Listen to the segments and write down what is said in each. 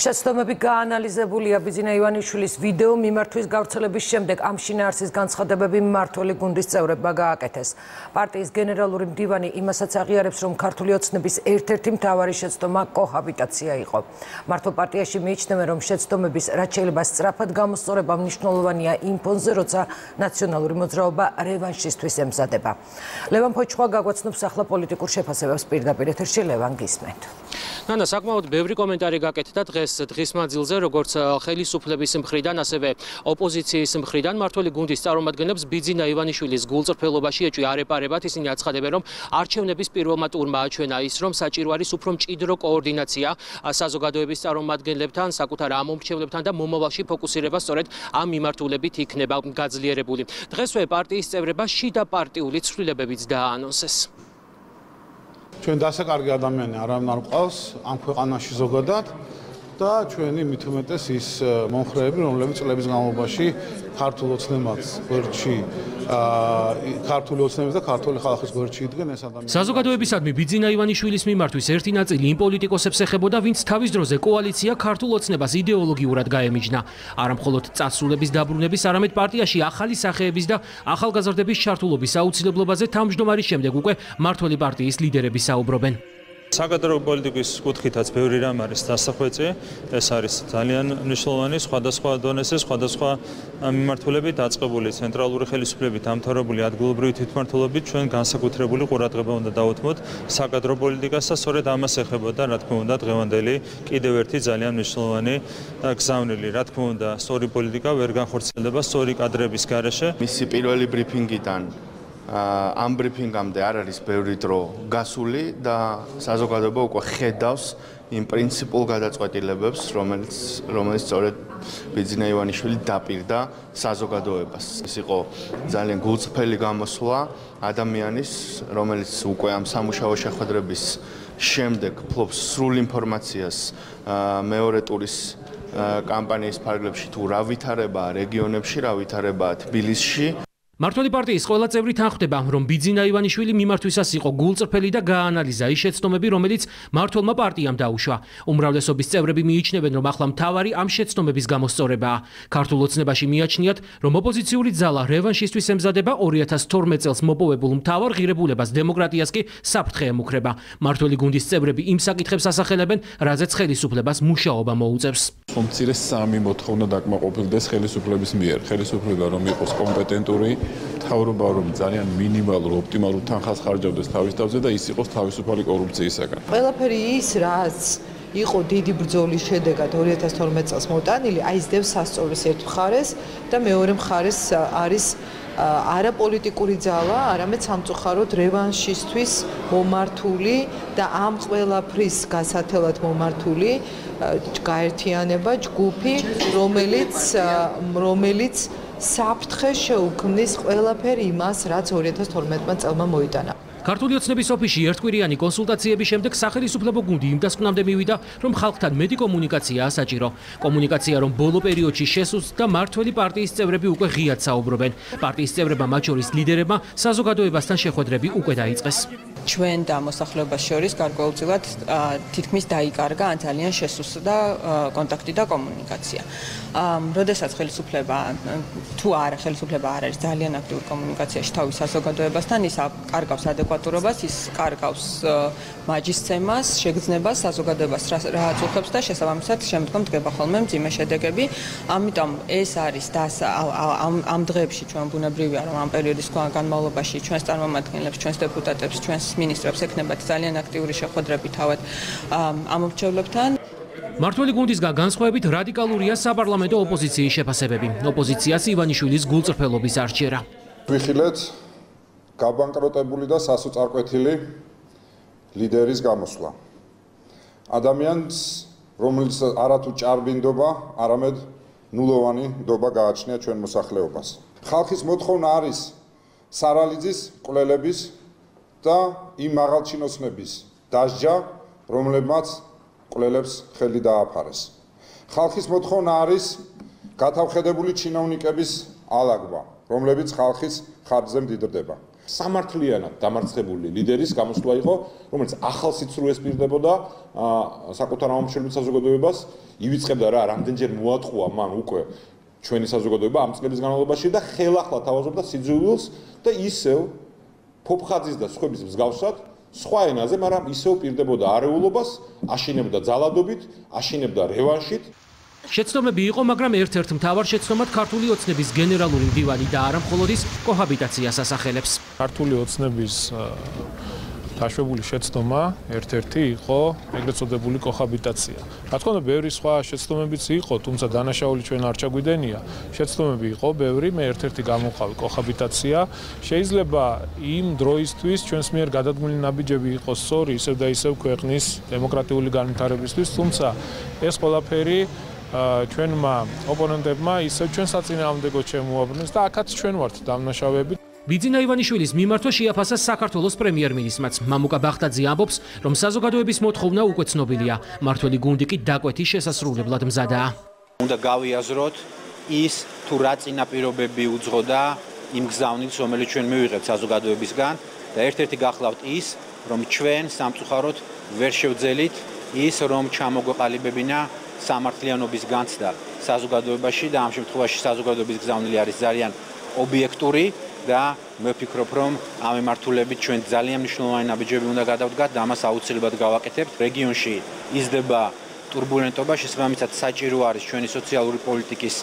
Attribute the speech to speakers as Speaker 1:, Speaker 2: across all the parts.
Speaker 1: შეცდომები გაანალიზებულია ბიზინა ივანიშვილის ვიდეო მიმართვის გავრცელების შემდეგ ამ შინაარსის განცხადებები მმართველი გუნდის წევრებმა გააკეთეს. პარტიის გენერალური მდივანი იმასაც აღიარებს, რომ ქართული ოცნების ერთ-ერთი მთავარი შეცდომა კოჰაბიტაცია იყო. მართლ პარტიაში მიიჩნევენ, რომ შეცდომების რაც შეიძლება სწრაფად გამოსწორება მნიშვნელოვანია იმ ფონზე, როცა ნაციონალური მოძრაობა რევანშისთვის ემზადება. ლევან ფოჩხვა გაგვაცნობს ახლა პოლიტიკურ შეფასებებს პირდაპირ ეთერში ლევან გისმენთ.
Speaker 2: ნანა საკმაოდ ბევრი კომენტარი გაკეთდა დღეს დღეს დღის მანძილზე როგორც ხელისუფლების მხრიდან ასევე ოპოზიციის მხრიდან მართველი გუნდის წარმომადგენლებს ბიძინა ივანიშვილის გულწრფელობაში ეჭვი არეპარებათ. ისინი აცხადებენ რომ არჩევნების პირველმა ტურმა აჩვენა ის რომ საჭირო არის უფრო მჭიდრო კოორდინაცია საზოგადოების წარმომადგენლებთან საკუთარ ამომრჩევლებთან და მომავალში ფოკუსირება სწორედ ამ მიმართულებით იქნება გაძლიერებული. დღესვე პარტიის წევრება შიდა პარტიული ცვლილებებიც დააანონსეს
Speaker 3: ჩვენ დასაკარგი ადამიანი არავინ არ ყავს ამ ქვეყანაში ზოგადად და ჩვენი მით უმეტეს ის მომხრეები, რომლებიც წლების განმავლობაში ქართულ ოცნებას გვერდში ქართული ოცნების და ქართული ხალხის გვერდში იდგნენ ეს ადამიანები.
Speaker 2: საზოგადოებისადმი ბიძინა ივანიშვილის მიმართვის ერთი ნაწილი იმ პოლიტიკოსებს ეხებოდა, ვინც თავის დროზე კოალიცია ქართულ ოცნებას идеოლოგიურად გაემიჯნა. არამხოლოდ წასულების დაბრუნების, არამედ პარტიაში ახალი სახეების და ახალგაზრდების ჩართულობის აუცილებლობაზე თამჯდომარის შემდეგ უკვე მართველი პარტიის ლიდერები საუბრობენ.
Speaker 4: საკადრო პოლიტიკის კუთხითაც ბევრი რამ არის დასახვეწე. ეს არის ძალიან მნიშვნელოვანი სხვადასხვა დონეზე, სხვადასხვა მიმართულებით დაწყებული ცენტრალური ხელისუფლებით ამთავრებული ადგილობრივი თვითმმართველობით ჩვენ განსაკუთრებული ყურადღება უნდა დავუთმოთ საკადრო პოლიტიკას და სწორედ ამას ეხებოდა, რა თქმა უნდა, დღევანდელი კიდევ ერთი ძალიან მნიშვნელოვანი გზავნილი. რა თქმა უნდა, სწორი პოლიტიკა ვერ განხორციელდება სწორი კადრების გარეშე.
Speaker 5: მისი პირველი ბრიფინგიდან ამ ბრიფინგამდე არ არის ბევრი დრო გასული და საზოგადოება უკვე ხედავს იმ პრინციპულ გადაწყვეტილებებს, რომელიც რომელიც სწორედ ბიძინა ივანიშვილი დაპირდა საზოგადოებას. ეს იყო ძალიან გულწრფელი გამოსვლა ადამიანის, რომელიც უკვე ამ სამუშაო შეხვედრების შემდეგ ფლობს სრულ ინფორმაციას მეორე ტურის კამპანიის ფარგლებში თუ რა ვითარებაა რეგიონებში, რა ვითარებაა თბილისში.
Speaker 2: მართლი პარტიის ყველა წევრი თანხდება, რომ ბიძინა ივანიშვილი მიმართვისას იყო გულწრფელი და გაანალიზა ის შეცდომები, რომელიც მართლმა პარტიამ დაუშვა. უმრავლესობის წევრები მიიჩნევენ, რომ ახლა მთავარი ამ შეცდომების გამოსწორებაა. ქართულ ოცნებაში მიაჩნიათ, რომ ოპოზიციური ძალა რევანშისტვის ემზადება 2012 წელს მოპოვებულ მთავარ ღირებულებას დემოკრატიას კი საფრთხე ემუქრება. მართლი გუნდის წევრები იმ საკითხებს ასახელებენ, რაზეც ხელისუფლებას მუშაობა მოუწევს.
Speaker 6: ხომცირე სამი მოთხოვნა დაკმაყოფილდეს ხელისუფლების მიერ. ხელისუფლება რომ იყოს კომპეტენტური თავრობა რომ ძალიან მინიმალურ ოპტიმალურ თანხას ხარჯავდეს თავის თავზე და ის იყოს თავისუფალი კორუფციისაგან.
Speaker 7: ყველაფერი ის რაც იყო დიდი ბრძოლის შედეგად 2012 წელს მოტანილი, აი ეს დევს სასწავლის ერთ მხარეს და მეორე მხარეს არის არაპოლიტიკური ძალა, არამედ სამწუხაროდ რევანშისტვის მომართული და ამ ყველაფრის გასათელად მომართული გაერთიანება, ჯგუფი, რომელიც რომელიც საფრთხე შეუქმნის ყველაფერ იმას, რაც 2012 წელმა მოიტანა.
Speaker 2: ქართული ოცნების ოფისში ერთკვირიანი კონსულტაციების შემდეგ სახელმწიფო გუნდი იმ დასკვნამდე მივიდა, რომ ხალხთან მეტი კომუნიკაციაა საჭირო. კომუნიკაცია, რომ ბოლო პერიოდში შესუსტ და მართველი პარტიის წევრები უკვე ღიად საუბრობენ. პარტიის წევრებმა, მათ შორის ლიდერებმა, საზოგადოებასთან შეხვედრები უკვე დაიწყეს.
Speaker 8: ჩვენ და მოსახლეობას შორის გარკვეულწილად თითქმის დაიკარგა ან ძალიან შესუსტდა კონტაქტი და კომუნიკაცია. ამ როდესაც ხელისუფლება თუ არა ხელისუფლება არ არის ძალიან აქტიური კომუნიკაციაში თავის საზოგადოებასთან, ის კარგავს ადეკვატურ ადეკვატურობას, ის კარგავს მაჯისცემას, შეგრძნებას საზოგადოებას რა აწუხებს და შესაბამისად შემდგომ დგება ხოლმე მძიმე შედეგები. ამიტომ ეს არის და ამ ამ დღეებში ჩვენ ბუნებრივია რომ ამ პერიოდის განმავლობაში ჩვენს წარმომადგენლებს, ჩვენს დეპუტატებს, ჩვენს მინისტრებს ექნებათ ძალიან აქტიური შეხვედრები თავად ამორჩევლებთან.
Speaker 2: მართველი გუნდისგან განსხვავებით რადიკალურია საპარლამენტო ოპოზიციის შეფასებები. ოპოზიციას ივანიშვილის გულწრფელობის არჩერა.
Speaker 9: ვიხილეთ გაბანკროტებული და სასოწარკვეთილი ლიდერის გამოსვლა. ადამიანს, რომელიც არათუ ჭარბინდობა, არამედ ნულოვანი ნდობა გააჩნია ჩვენ მოსახლეობას. ხალხის მოთხოვნა არის სარალიძის კვლელების და იმ მაღალჩინოსნების დასჯა, რომლებმაც კვლელებს ხელი დააფარეს. ხალხის მოთხოვნა არის გათავხედებული ჩინოვნიკების ალაგვა, რომლებიც ხალხის ხარჯზე მდიდრდება.
Speaker 6: სამართლიანად დამარცხებული ლიდერის გამოსვლა იყო, რომელიც ახალ სიცრუეს პირდებოდა საკუთარ ამომრჩევლის საზოგადოებას, ივიწყებდა რა, რამდენჯერ მოატყუა მან უკვე ჩვენი საზოგადოება ამ წლების განმავლობაში და ხელახლა თავაზობდა სიძულვილს და ისევ ფოფხაძის და სხვების მსგავსად სხვა ენაზე, მაგრამ ისევ პირდებოდა არეულობას, აშინებდა ძალადობით, აშინებდა რევანშით.
Speaker 2: შეცდომები იყო, მაგრამ ერთ-ერთ მთავარ შეცდომად ქართული ოცნების გენერალური მდივანი და არა მხოლოდ ის კოჰაბიტაციას ასახელებს.
Speaker 10: ქართული ოცნების დაშვებული შეცდომა ერთ-ერთი იყო ეგრეთ წოდებული კოჰაბიტაცია. რა თქმა უნდა, ბევრი სხვა შეცდომებიც იყო, თუმცა დანაშაული ჩვენ არ ჩაგვიდენია. შეცდომები იყო ბევრი, მე ერთ-ერთი გამოვყავი კოჰაბიტაცია. შეიძლება იმ დროისთვის ჩვენს მიერ გადადგმული ნაბიჯები იყოს სწორი, ისევ და ისევ ქვეყნის დემოკრატიული განვითარებისთვის, თუმცა ეს ყველაფერი ჩვენმა ოპონენტებმა ისევ ჩვენ საწინააღმდეგო შემოაბრუნეს და აქაც ჩვენ ვართ დამნაშავეები.
Speaker 2: ბიძინა ივანიშვილის მიმართვა შეაფასა საქართველოს პრემიერ-მინისტრმაც. მამუკა ბახტაძე ამბობს, რომ საზოგადოების მოთხოვნა უკვე ცნობილია. მართველი გუნდი კი დაკვეთის შესასრულებლად მზადაა.
Speaker 11: უნდა გავიაზროთ ის თუ რა წინაპირობები უძღოდა იმ გზავნილს, რომელიც ჩვენ მივიღებთ საზოგადოებისგან და ერთ-ერთი გახლავთ ის, რომ ჩვენ სამწუხაროდ ვერ შევძელით ის, რომ ჩამოგვეყალიბებინა სამართლიანობის განცდა საზოგადოებაში და ამ შემთხვევაში საზოგადოების გზავნილი არის ძალიან ობიექტური და მე ვფიქრობ, რომ ამ ემართულებით ჩვენ ძალიან მნიშვნელოვანი ნაბიჯები უნდა გადავდგათ და ამას აუცილებლად გავაკეთებთ. რეგიონში იზრდება ტურბულენტობა შესაბამისად საჭირო არის ჩვენი სოციალური პოლიტიკის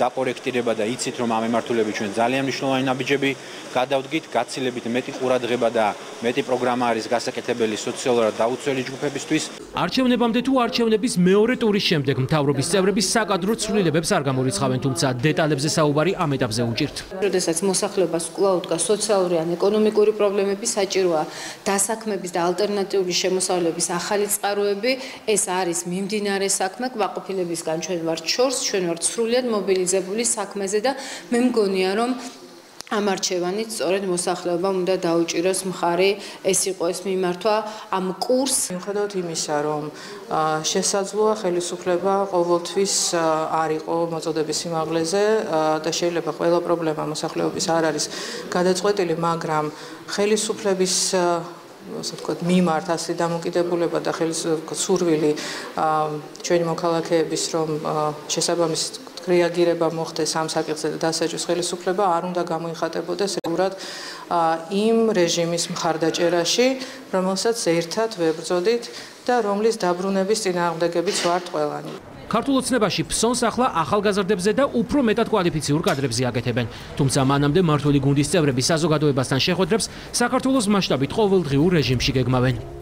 Speaker 11: დაკორექტირება და იცით რომ ამ ემართულებით ჩვენ ძალიან მნიშვნელოვანი ნაბიჯები გადავდგით, გაცილებით მეტი ყურადღება და მეტი პროგრამა არის გასაკეთებელი სოციალურად დაუცველი ჯგუფებისთვის.
Speaker 2: არჩევნებამდე თუ არჩევნების მეორე ტურის შემდეგ მთავრობის წევრები საკადრო ცვლილებებს არ გამორიცხავენ, თუმცა დეტალებზე საუბარი ამ ეტაპზე უჭირთ.
Speaker 12: როდესაც მოსახლეობას კვლავ უდგას სოციალური ან ეკონომიკური პრობლემები საჭიროა დასაქმების და ალტერნატიული შემოსავლების ახალი წყაროები, ეს არის არის მიმდინარე საქმე კვაყოფილებისგან ჩვენ ვართ შორს, ჩვენ ვართ სრულიად მობილიზებული საქმეზე და მე მგონია რომ ამ არჩევანით სწორედ მოსახლეობამ უნდა დაუჭიროს მხარი. ეს იყო ეს მიმართვა ამ კურს.
Speaker 7: მიუხედავად იმისა რომ შესაძლოა ხელისუფლება ყოველთვის არ იყო მოწოდების სიმაღლეზე და შეიძლება ყველა პრობლემა მოსახლეობის არ არის გადაწყვეტილი მაგრამ ხელისუფლების ასე ვთქვათ, მიმართ ასე დამოკიდებულება და ხელისუფლების ჩვენი მოქალაქეების რომ შესაბამის რეაგირება მოხდეს ამ საკითხზე და დასაჯოს ხელისუფლება არ უნდა გამოიხატებოდეს ეგურად იმ რეჟიმის მხარდაჭერაში, რომელსაც ერთად ვებრძოდით და რომლის დაბრუნების წინააღმდეგებიც ვართ ყველანი.
Speaker 2: ქართულ ოცნებაში ფსონს ახლა ახალგაზრდებზე და უფრო მეტად კვალიფიციურ კადრებზე აკეთებენ. თუმცა მანამდე მართული გუნდის წევრები საზოგადოებასთან შეხვედრებს საქართველოს მასშტაბით ყოველდღიურ რეჟიმში გეგმავენ.